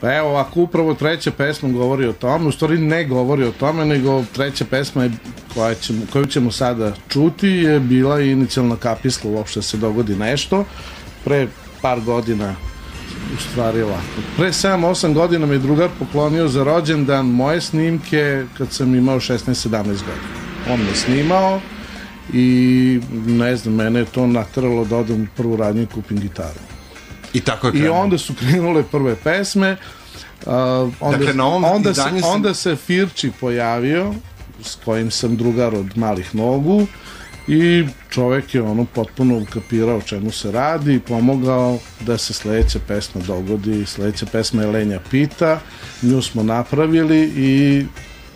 Pa evo, ovako upravo treća pesma govori o tome, u stvari ne govori o tome, nego treća pesma je, koja ćemo, koju ćemo sada čuti je bila inicijalna kapisla uopšte da se dogodi nešto. Pre par godina u stvari ovako. Pre 7-8 godina mi drugar poklonio za rođendan moje snimke kad sam imao 16-17 godina. On me snimao i ne znam, mene je to natralo da odem u prvu radnju i kupim gitaru. I tako je I krenuo. onda su krenule prve pesme. Uh, onda, Dakle, na ovom onda, se, sam- onda se Firči pojavio, s kojim sam drugar od malih nogu i čovek je ono potpuno ukapirao čemu se radi i pomogao da se sledeća pesma dogodi. Sledeća pesma je Lenja Pita, nju smo napravili i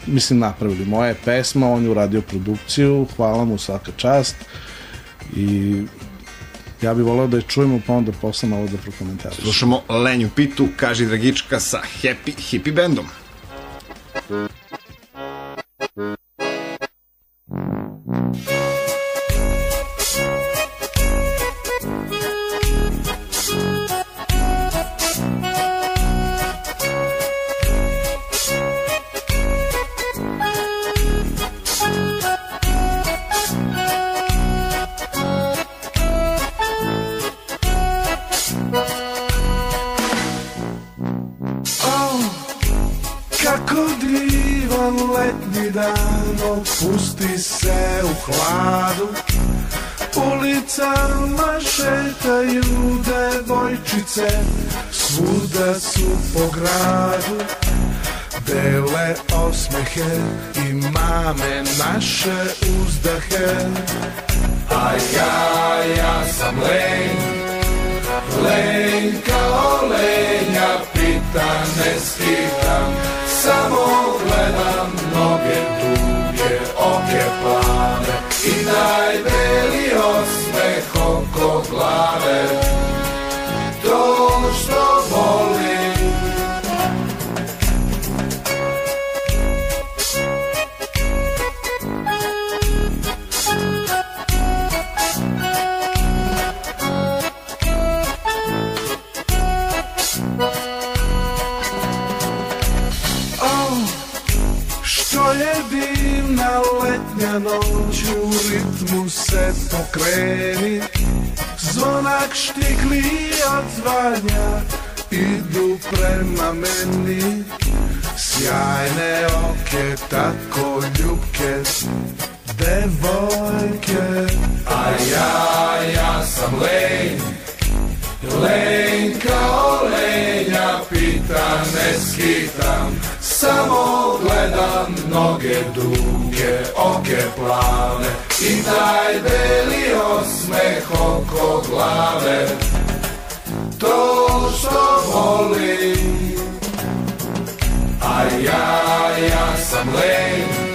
mislim napravili. Moja je pesma, on je uradio produkciju, hvala mu svaka čast i ja bih volao da je čujemo pa onda posle malo da prokomentariš. Slušamo Lenju Pitu, kaži Dragička sa Happy Hippie Bandom. Kako letnji dan Opusti se u hladu. Ulicama šetaju devojčice Svuda su po gradu. Dele osmehe i mame naše uzdahe. A ja, ja sam len Len kao lenja pita ne letnja noć u ritmu se pokreni Zvonak štikli odzvanja idu prema meni. Sjajne oke, tako ljubke devojke. A ja, ja sam len Len kao lenja pita ne skitam. Samo gledam noge duge, oke plave. I taj beli osmeh oko glave. To što volim. A ja, ja sam len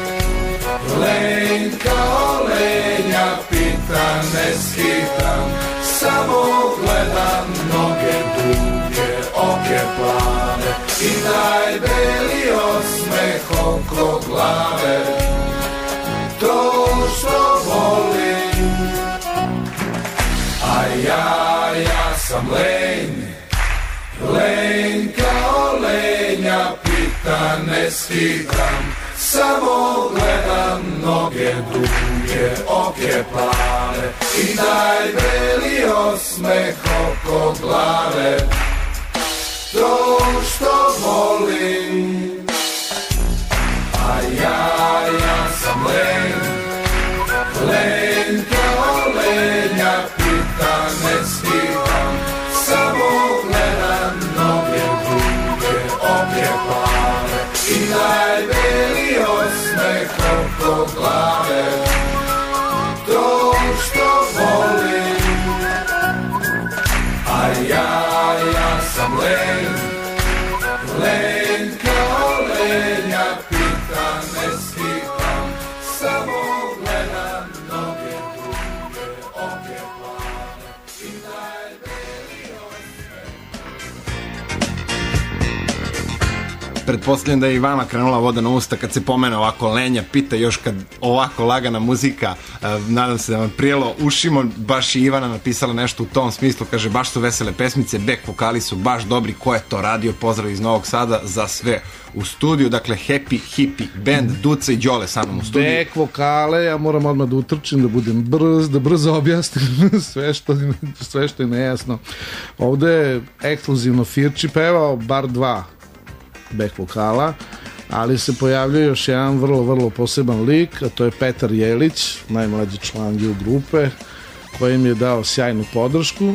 Len kao lenja pita ne skitam. Samo gledam noge duge, oke plave. I taj beli osmeh oko glave što volim A ja, ja sam len Len kao lenja pita ne skitam Samo gledam noge duge, oke plave I najbeli osmeh oko glave. To što volim potrepane i najbeliji osmeh oko glave. To što volim, a ja, ja sam len, len kao lenjak. Pretpostavljam da je i vama krenula voda na usta kad se pomene ovako lenja, pita još kad ovako lagana muzika, uh, nadam se da vam prijelo ušimo, baš i Ivana napisala nešto u tom smislu, kaže baš su vesele pesmice, back vokali su baš dobri, ko je to radio, pozdrav iz Novog Sada za sve u studiju, dakle Happy Hippie Band, Duca i Đole sa mnom u studiju. Back vokale, ja moram odmah da utrčim, da budem brz, da brzo objasnim sve što, sve što je nejasno. Ovde je ekskluzivno Firči pevao, bar dva back vokala, ali se pojavljuje još jedan vrlo, vrlo poseban lik, a to je Petar Jelić, najmlađi član U grupe, koji im je dao sjajnu podršku.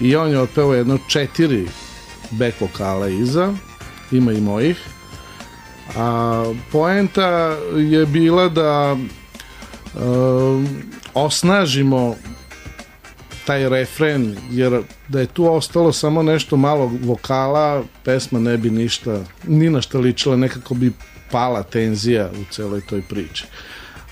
I on je otpeo jedno četiri back vokala iza, ima i mojih, a poenta je bila da um, osnažimo taj refren, jer da je tu ostalo samo nešto malo vokala, pesma ne bi ništa, ni na šta ličila, nekako bi pala tenzija u celoj toj priči.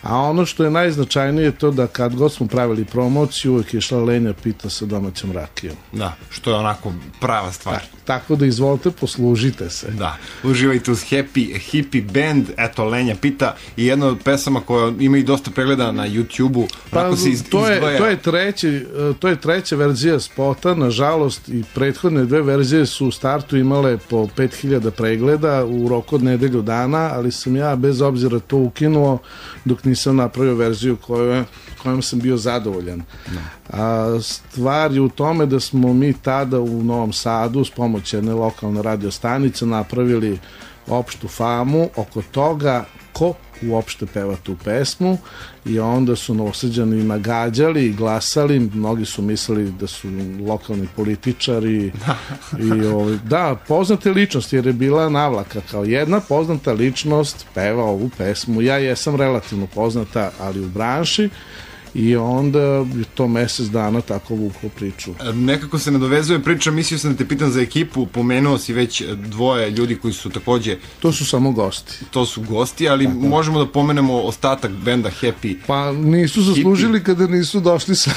A ono što je najznačajnije je to da kad god smo pravili promociju, uvijek je išla Lenja pita sa domaćom rakijom. Da, što je onako prava stvar. Tako da izvolite, poslužite se. Da, uživajte uz Happy Hippie Band, eto Lenja pita i jedna od pesama koja ima i dosta pregleda na YouTube-u. Pa, se iz, to, je, to, je treći, to je treća verzija spota, nažalost i prethodne dve verzije su u startu imale po 5000 pregleda u roku od nedelju dana, ali sam ja bez obzira to ukinuo dok nisam napravio verziju koju, kojom sam bio zadovoljan. No. A, stvar je u tome da smo mi tada u Novom Sadu s pomoć jedne lokalne radio stanice napravili opštu famu oko toga ko uopšte peva tu pesmu i onda su novoseđani nagađali i glasali, mnogi su mislili da su lokalni političari i ovaj, da, poznate ličnosti jer je bila navlaka. Kao jedna poznata ličnost peva ovu pesmu, ja jesam relativno poznata ali u branši i onda je to mesec dana tako vuklo priču. E, nekako se nadovezuje priča, mislio sam da te pitam za ekipu, pomenuo si već dvoje ljudi koji su takođe... To su samo gosti. To su gosti, ali tako. možemo da pomenemo ostatak benda Happy. Pa nisu zaslužili Hippie. kada nisu došli sa